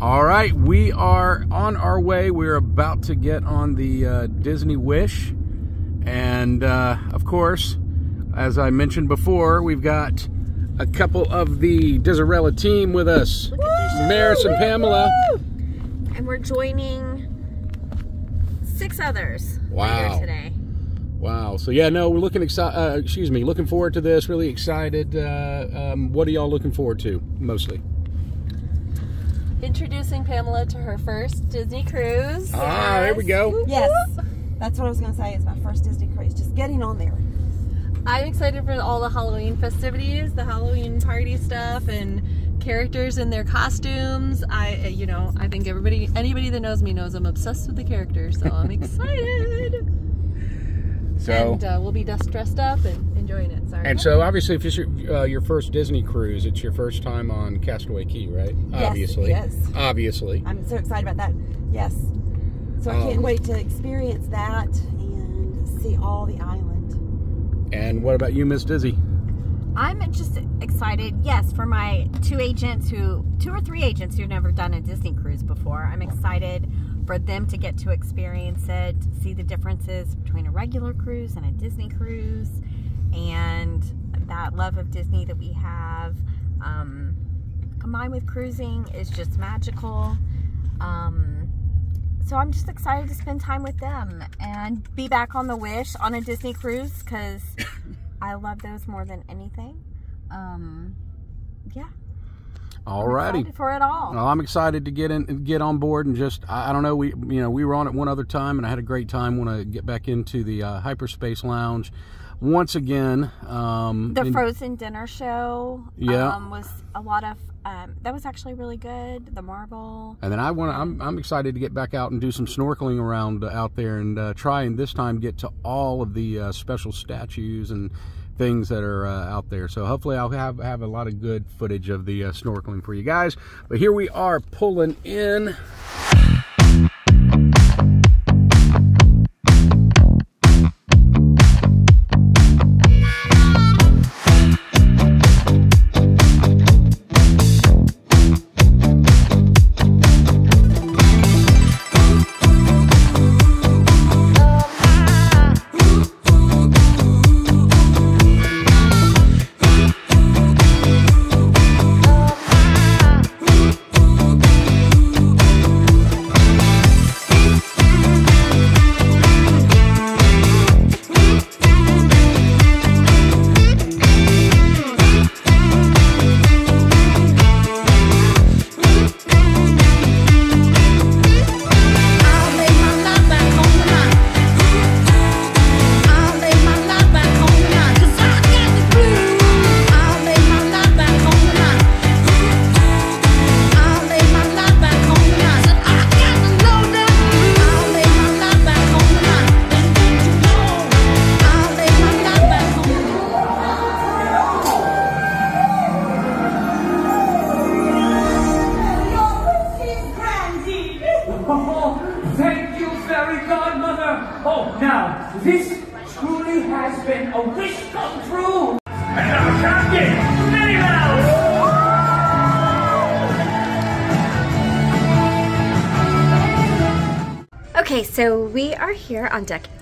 All right, we are on our way. We're about to get on the uh, Disney Wish. And uh, of course, as I mentioned before, we've got a couple of the Diserella team with us. Maris and Pamela. And we're joining six others Wow. today. Wow. So yeah, no, we're looking excited. Uh, excuse me, looking forward to this. Really excited. Uh, um, what are y'all looking forward to mostly? Introducing Pamela to her first Disney cruise. Ah, there we go. Yes, that's what I was going to say. It's my first Disney cruise. Just getting on there. I'm excited for all the Halloween festivities, the Halloween party stuff, and characters in their costumes. I, you know, I think everybody, anybody that knows me knows I'm obsessed with the characters, so I'm excited. So. and uh, we'll be just dressed up and enjoying it. Sorry. And so, obviously, if it's your, uh, your first Disney cruise, it's your first time on Castaway Cay, right? Yes, obviously. yes. Obviously. I'm so excited about that. Yes. So I Um, can't wait to experience that and see all the island. And what about you, Miss Dizzy? I'm just excited, yes, for my two agents who, two or three agents who've never done a Disney cruise before. I'm excited for them to get to experience it, see the differences between a regular cruise and a Disney cruise, and that love of Disney that we have, um, combined with cruising, is just magical. Um, so I'm just excited to spend time with them and be back on the Wish on a Disney cruise because I love those more than anything. Um, yeah. Alrighty. for it all. Well, I'm excited to get in, get on board, and just I, I don't know. We you know we were on it one other time, and I had a great time when I get back into the uh, hyperspace lounge once again. Um, the Frozen dinner show Yeah. um, was a lot of um, that was actually really good. The marble. And then I want. I'm I'm excited to get back out and do some snorkeling around uh, out there and uh, try and this time get to all of the uh, special statues and things that are uh, out there. So hopefully I'll have, have a lot of good footage of the uh, snorkeling for you guys. But here we are pulling in.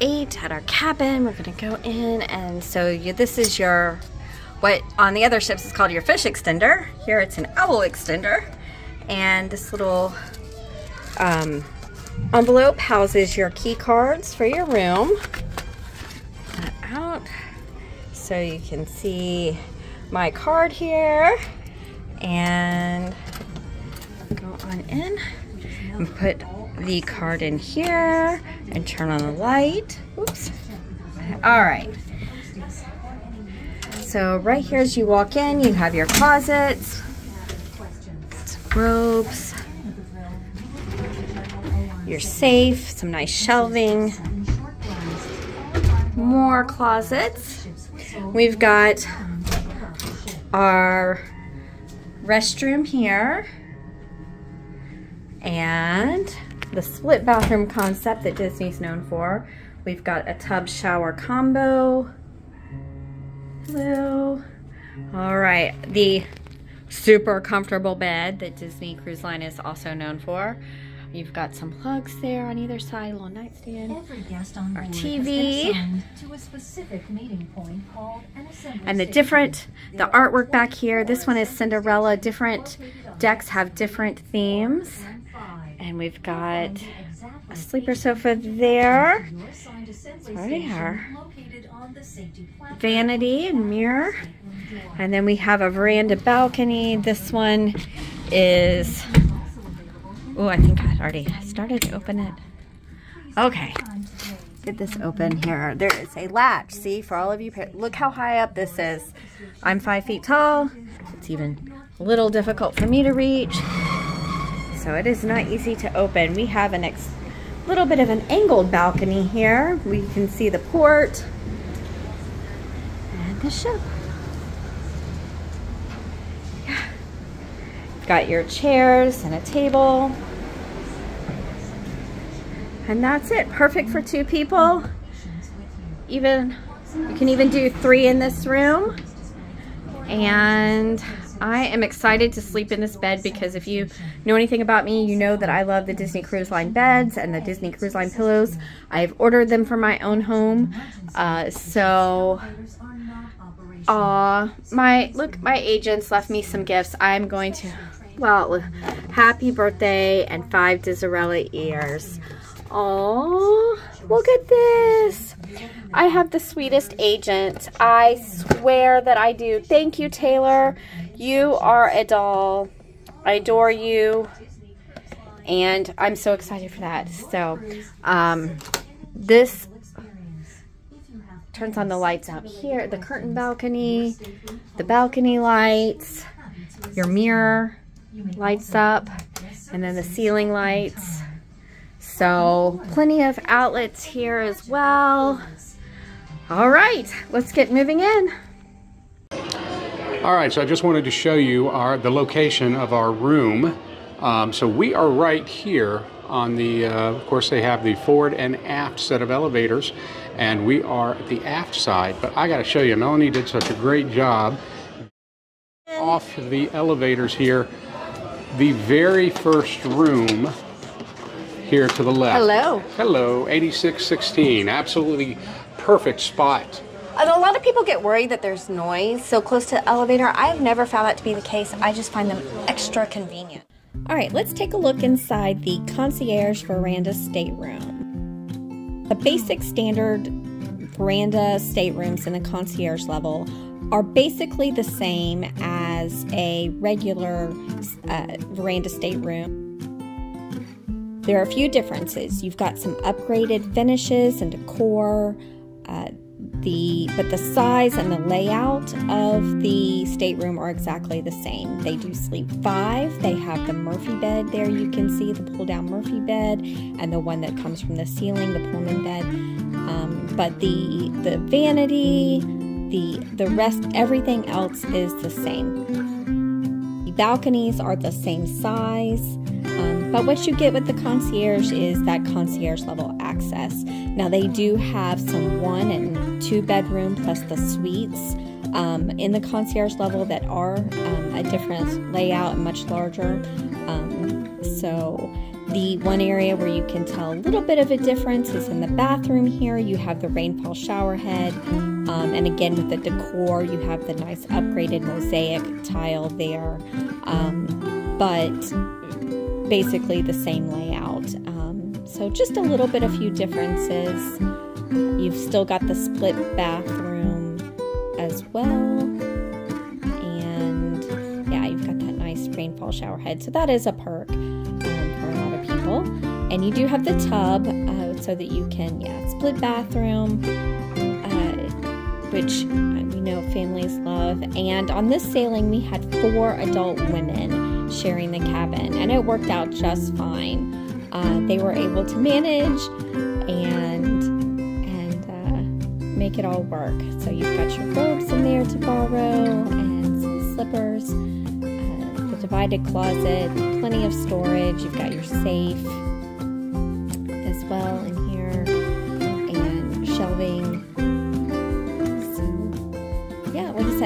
Eight at our cabin. We're gonna go in, and so you, this is your what on the other ships is called your fish extender. Here it's an owl extender, and this little um, envelope houses your key cards for your room. That out so you can see my card here, and go on in and put the card in here and turn on the light. Oops. All right. So right here as you walk in, you have your closets, robes, your safe, some nice shelving, more closets. We've got our restroom here and the split bathroom concept that Disney's known for. We've got a tub shower combo. Hello. All right, the super comfortable bed that Disney Cruise Line is also known for. You've got some plugs there on either side, a little nightstand. Every guest on Our TV. to a specific meeting point called an assembly And the different, the artwork back here, this one is Cinderella. Different decks have different themes. And we've got a sleeper sofa there, Your assigned assembly Right station here. located on the safety platform. vanity and mirror. And then we have a veranda balcony. This one is, oh, I think I already started to open it. Okay. Get this open here. There is a latch. See, for all of you, look how high up this is. I'm five feet tall. It's even a little difficult for me to reach. So it is not easy to open. We have a little bit of an angled balcony here. We can see the port and the ship. Yeah. Got your chairs and a table. And that's it. Perfect for two people. Even you can even do three in this room. And I am excited to sleep in this bed because if you know anything about me, you know that I love the Disney Cruise Line beds and the Disney Cruise Line pillows. I've ordered them for my own home. Uh, so, uh, my, look, my agents left me some gifts. I'm going to, well, happy birthday and five Diserella ears. Oh, look at this. I have the sweetest agent. I swear that I do. Thank you, Taylor. You are a doll. I adore you. And I'm so excited for that. So, um, this turns on the lights out here, the curtain balcony, the balcony lights, your mirror lights up, and then the ceiling lights. So plenty of outlets here as well. All right, let's get moving in. All right, so I just wanted to show you our the location of our room. Um, so we are right here on the, uh, of course they have the forward and aft set of elevators and we are at the aft side. But I gotta show you, Melanie did such a great job off the elevators here. The very first room here to the left. Hello. Hello, 8616, absolutely perfect spot. And a lot of people get worried that there's noise so close to the elevator. I have never found that to be the case. I just find them extra convenient. All right, let's take a look inside the concierge veranda stateroom. The basic standard veranda staterooms in the concierge level are basically the same as a regular uh, veranda stateroom. There are a few differences. You've got some upgraded finishes and decor. Uh, the but the size and the layout of the stateroom are exactly the same. They do sleep five. They have the Murphy bed there. You can see the pull down Murphy bed and the one that comes from the ceiling, the Pullman bed. Um, but the the vanity, the the rest, everything else is the same. The balconies are the same size. Um, but what you get with the concierge is that concierge level access. Now, they do have some one and two bedroom plus the suites um, in the concierge level that are um, a different layout and much larger. Um, so, the one area where you can tell a little bit of a difference is in the bathroom here. You have the rainfall shower head, um, and again with the decor, you have the nice upgraded mosaic tile there. Um, but basically the same layout. Um, so just a little bit, a few differences. You've still got the split bathroom as well. And yeah, you've got that nice rainfall shower head. So that is a perk um, for a lot of people. And you do have the tub uh, so that you can, yeah, split bathroom, uh, which uh, we know families love. And on this sailing, we had four adult women sharing the cabin, and it worked out just fine. Uh, they were able to manage and and uh, make it all work. So you've got your robes in there to borrow and some slippers, uh, the divided closet, plenty of storage. You've got your safe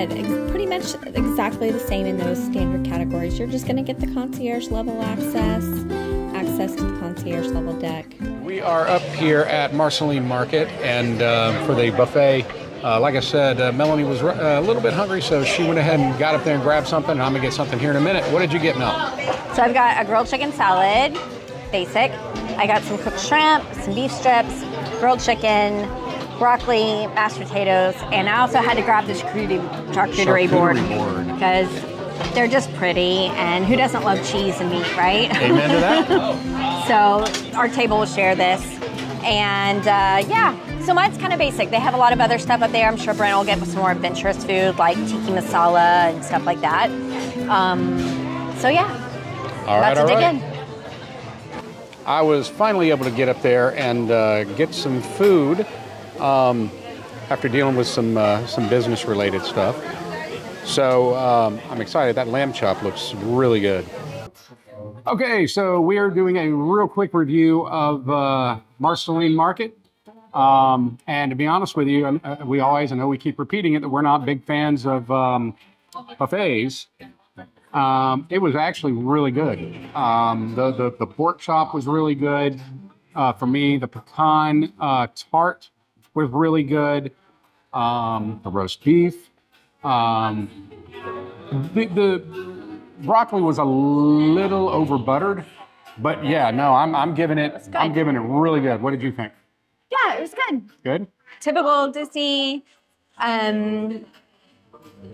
said, ex- pretty much exactly the same in those standard categories. You're just going to get the concierge level access, access to the concierge level deck. We are up here at Marceline Market, and uh, for the buffet, uh, like I said, uh, Melanie was uh, a little bit hungry, so she went ahead and got up there and grabbed something. And I'm gonna get something here in a minute. What did you get, Mel? So I've got a grilled chicken salad, basic. I got some cooked shrimp, some beef strips, grilled chicken, broccoli, mashed potatoes, and I also had to grab the charcuterie, charcuterie board Charcuterie board. because they're just pretty, and who doesn't love cheese and meat, right? Amen to that. So our table will share this. And uh, yeah, so mine's kind of basic. They have a lot of other stuff up there. I'm sure Brent will get some more adventurous food like tikka masala and stuff like that. Um, so yeah, All right, all dig right. in. I was finally able to get up there and uh, get some food um, after dealing with some uh, some business related stuff. So um, I'm excited. That lamb chop looks really good. Okay, so we are doing a real quick review of uh, Marceline Market. Um, and to be honest with you, uh, we always, I know we keep repeating it, that we're not big fans of um, buffets. Um, it was actually really good. Um, the, the the pork chop was really good uh, for me. The pecan uh, tart was really good. Um, the roast beef. Um, the, the broccoli was a little over buttered, but yeah, no, I'm I'm giving it. I'm giving it really good. What did you think? Yeah, it was good. Good. Typical Disney um,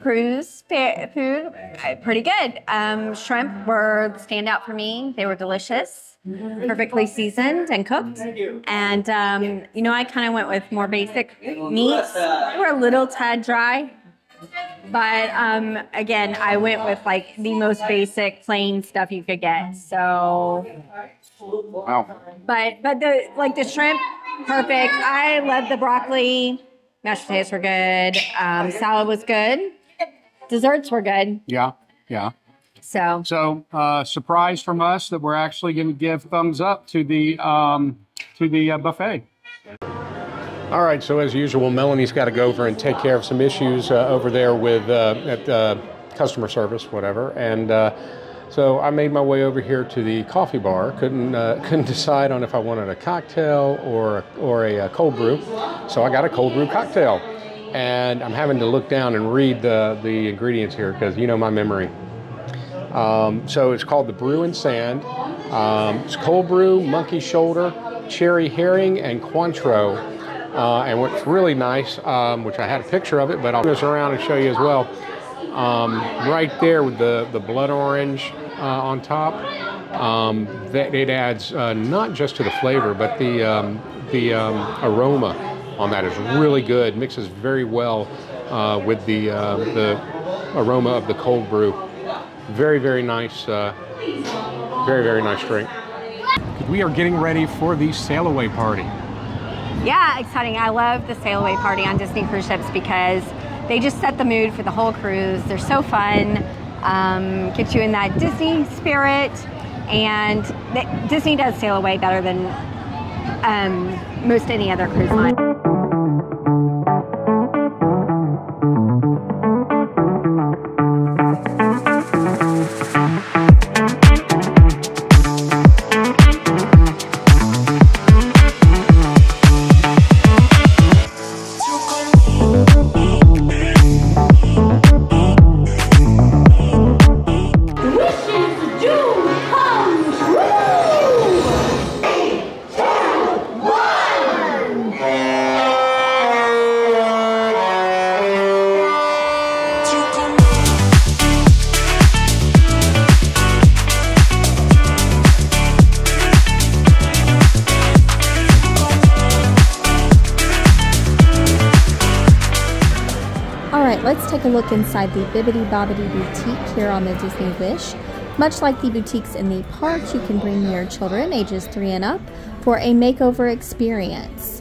cruise food, uh, pretty good. Um, shrimp were the standout for me. They were delicious, perfectly seasoned and cooked. And um, you know, I kind of went with more basic meats. They were a little tad dry, but um, again, I went with like the most basic, plain stuff you could get. So Wow. but but the like the shrimp, perfect. I love the broccoli. Mashed potatoes were good. Um, salad was good. Desserts were good. Yeah. Yeah. So So, uh, surprise from us that we're actually going to give thumbs up to the um, to the uh, buffet. All right. So, as usual, Melanie's got to go over and take care of some issues uh, over there with uh, at uh, customer service, whatever. And uh, so, I made my way over here to the coffee bar. couldn't uh, couldn't decide on if I wanted a cocktail or or a, uh cold brew. So, I got a cold brew cocktail. And I'm having to look down and read the, the ingredients here because you know my memory. Um, so it's called the Brew and Sand. Um, it's cold brew, monkey shoulder, Cherry Heering, and Cointreau. Uh, and what's really nice, um, which I had a picture of it, but I'll turn this around and show you as well. Um, right there with the, the blood orange uh, on top, um, that it adds uh, not just to the flavor, but the, um, the aroma on that is really good. Mixes very well uh, with the, uh, the aroma of the cold brew. Very, very nice, uh, very, very nice drink. We are getting ready for the sail away party. yeah, exciting. I love the sail away party on Disney cruise ships because they just set the mood for the whole cruise. They're so fun. Um, get you in that Disney spirit, and Disney does sail away better than um, most any other cruise line. Take a look inside the Bibbidi Bobbidi Boutique here on the Disney Wish. Much like the boutiques in the parks, you can bring your children ages three and up for a makeover experience.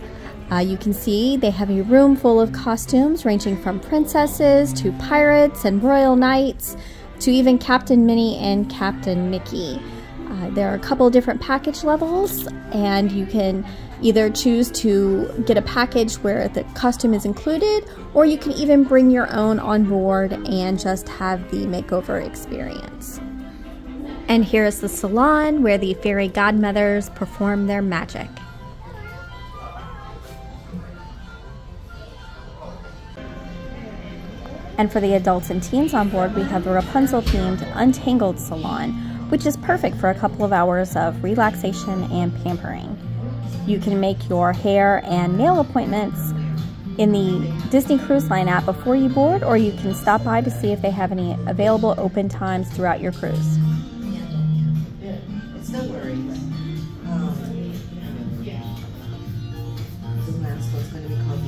Uh, you can see they have a room full of costumes ranging from princesses to pirates and royal knights to even Captain Minnie and Captain Mickey. Uh, there are a couple different package levels, and you can either choose to get a package where the costume is included, or you can even bring your own on board and just have the makeover experience. And here is the salon where the fairy godmothers perform their magic. And for the adults and teens on board, we have the Rapunzel themed Untangled Salon, which is perfect for a couple of hours of relaxation and pampering. You can make your hair and nail appointments in the Disney Cruise Line app before you board, or you can stop by to see if they have any available open times throughout your cruise.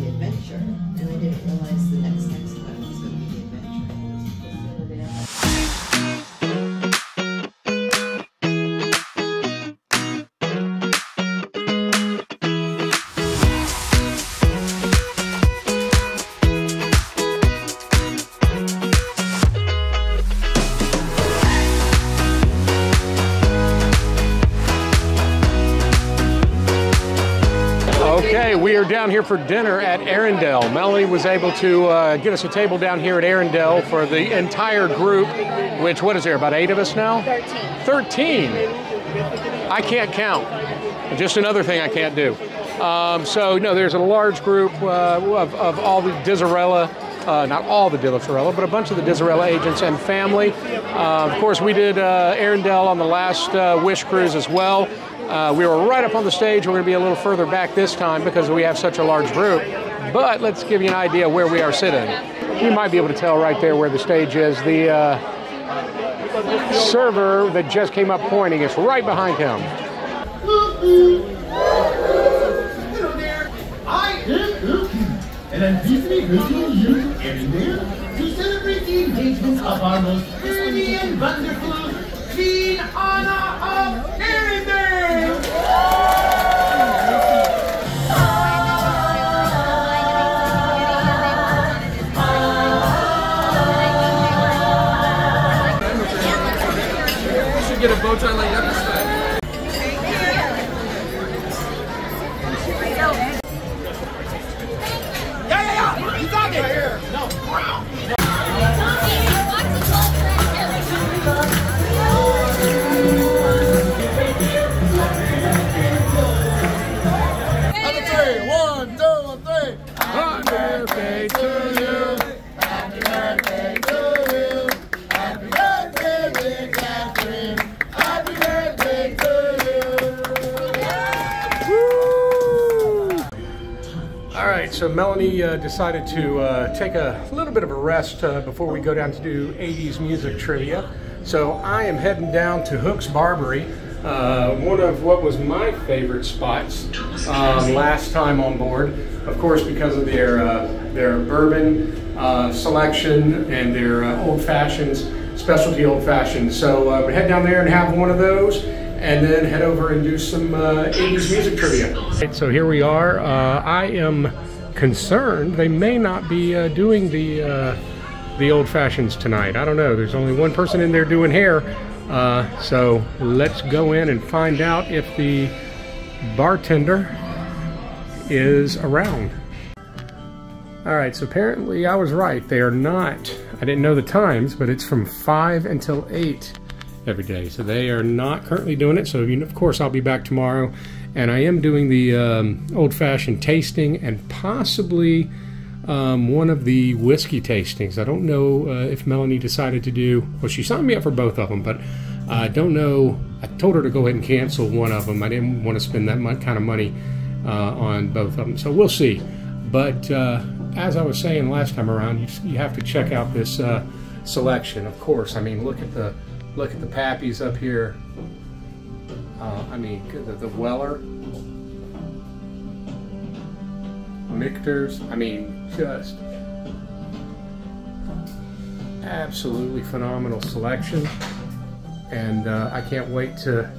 Adventure, and I didn't realize here for dinner at Arendelle. Melanie was able to uh, get us a table down here at Arendelle for the entire group, which, what is there, about eight of us now? 13. 13? I can't count. Just another thing I can't do. Um, so, no, there's a large group uh, of, of all the Diserella, uh, not all the Diserella, but a bunch of the Diserella agents and family. Uh, of course, we did uh, Arendelle on the last uh, Wish cruise as well. Uh, we were right up on the stage. We're going to be a little further back this time because we have such a large group. But let's give you an idea where we are sitting. You might be able to tell right there where the stage is. The uh, server that just came up pointing is right behind him. And I'm pleased to be hosting you everywhere to celebrate the engagement of our most worthy and wonderful Queen Anna bow tie like that. Decided to uh, take a little bit of a rest uh, before we go down to do 80s music trivia. So I am heading down to Hook's Barbery, uh, one of what was my favorite spots um, last time on board. Of course, because of their uh, their bourbon uh, selection and their uh, old fashions, specialty old fashions. So uh, head down there and have one of those and then head over and do some uh, 80s music trivia. So here we are. Uh, I am concerned they may not be uh, doing the uh, the old fashions tonight. I don't know. There's only one person in there doing hair. Uh, so let's go in and find out if the bartender is around. All right, so apparently I was right. They are not. I didn't know the times, but it's from 5 until 8 every day. So they are not currently doing it. So, of course, I'll be back tomorrow. And I am doing the um, old fashioned tasting and possibly um, one of the whiskey tastings. I don't know uh, if Melanie decided to do, well, she signed me up for both of them, but I don't know. I told her to go ahead and cancel one of them. I didn't want to spend that much, kind of money uh, on both of them. So we'll see. But uh, as I was saying last time around, you, you have to check out this uh, selection. Of course, I mean, look at the look at the Pappys up here. Uh, I mean, the, the Weller, Michter's. I mean, just absolutely phenomenal selection, and uh, I can't wait to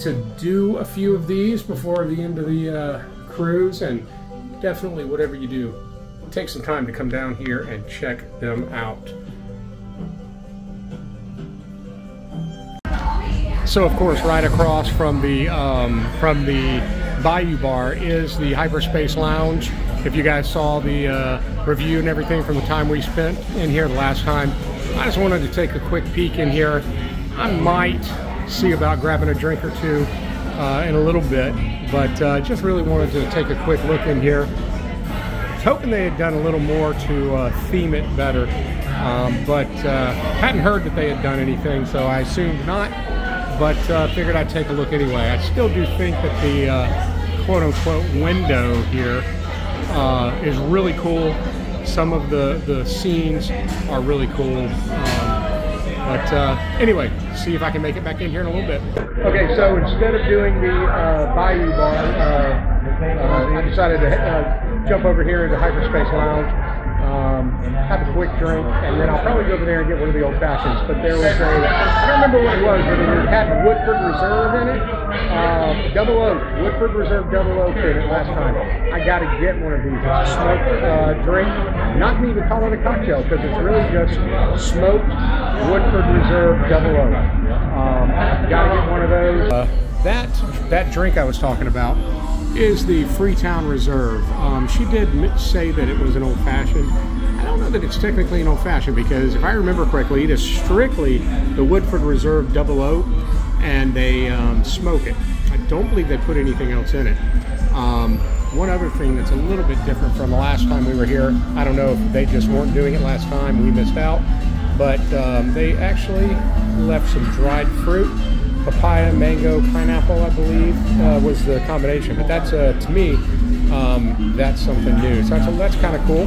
to do a few of these before the end of the uh, cruise. And definitely, whatever you do, take some time to come down here and check them out. So of course, right across from the um, from the Bayou Bar is the Hyperspace Lounge. If you guys saw the uh, review and everything from the time we spent in here the last time, I just wanted to take a quick peek in here. I might see about grabbing a drink or two uh, in a little bit, but uh, just really wanted to take a quick look in here. Was hoping they had done a little more to uh, theme it better, um, but uh, hadn't heard that they had done anything, so I assumed not. But uh, figured I'd take a look anyway. I still do think that the uh, quote-unquote window here uh, is really cool. Some of the the scenes are really cool. Um, but uh, anyway, see if I can make it back in here in a little bit. Okay, so instead of doing the uh, Bayou Bar, uh, I decided to jump over here into Hyperspace Lounge, um, have a quick drink, and then I'll probably go over there and get one of the old fashions. But there was a, I don't remember what it was, but it had Woodford Reserve in it. Uh, double oak, Woodford Reserve double oak in it last time. I got to get one of these. It's smoked uh, drink. Not me to call it a cocktail because it's really just smoked Woodford Reserve double oak. Um, got to get one of those. Uh, that that drink I was talking about is the Freetown Reserve. Um, she did say that it was an old fashioned. I don't know that it's technically an old fashioned because if I remember correctly, it is strictly the Woodford Reserve double oak and they um, smoke it. I don't believe they put anything else in it. Um, one other thing that's a little bit different from the last time we were here, I don't know if they just weren't doing it last time, we missed out, but um, they actually left some dried fruit papaya, mango, pineapple, I believe, uh, was the combination. But that's, uh, to me, um, that's something new. So that's, that's kind of cool.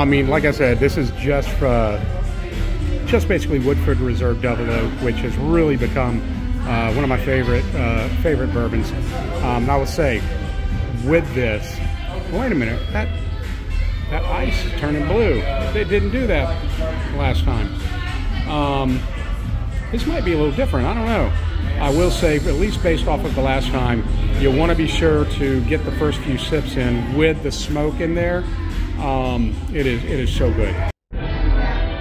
I mean, like I said, this is just just basically Woodford Reserve Double Oak, which has really become uh, one of my favorite uh, favorite bourbons. Um, I will say, with this, wait a minute, that that ice is turning blue. They didn't do that last time. Um, this might be a little different. I don't know. I will say, at least based off of the last time, you'll want to be sure to get the first few sips in with the smoke in there. Um, it is it is so good.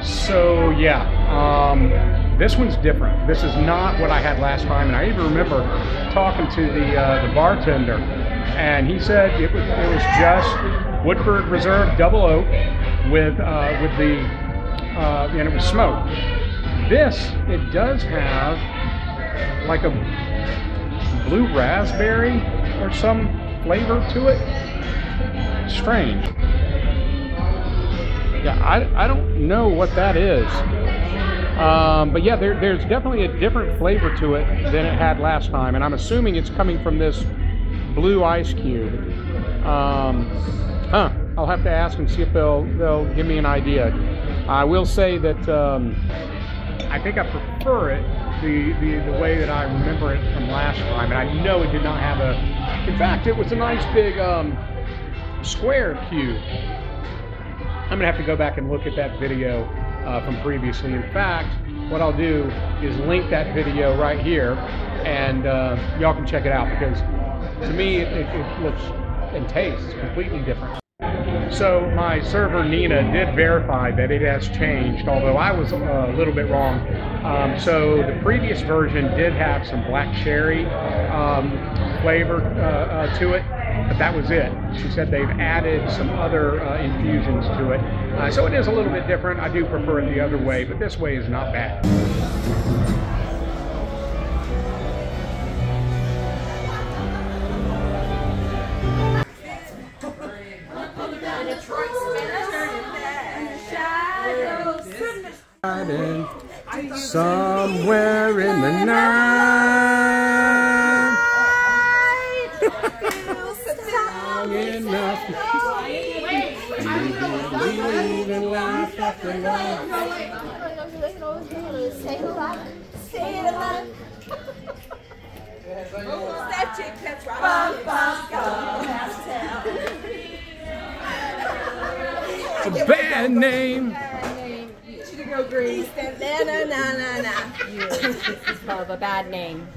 So yeah, um, this one's different. This is not what I had last time, and I even remember talking to the uh, the bartender, and he said it was it was just Woodford Reserve Double Oak with uh, with the uh, and it was smoked. This it does have like a blue raspberry or some flavor to it. Strange. Yeah, I, I don't know what that is. Um, but yeah, there, there's definitely a different flavor to it than it had last time, and I'm assuming it's coming from this blue ice cube. Um, huh? I'll have to ask and see if they'll they'll give me an idea. I will say that um, I think I prefer it the, the the way that I remember it from last time, and I know it did not have a. In fact, it was a nice big um, square cube. I'm gonna have to go back and look at that video uh, from previously. In fact, what I'll do is link that video right here, and uh, y'all can check it out because to me it, it, it looks and tastes completely different. So my server Nina did verify that it has changed, although I was uh, a little bit wrong. Um, so the previous version did have some black cherry um, flavor uh, uh, to it, but that was it. She said they've added some other uh, infusions to it. Uh, so it is a little bit different. I do prefer it the other way, but this way is not bad. Called a bad name.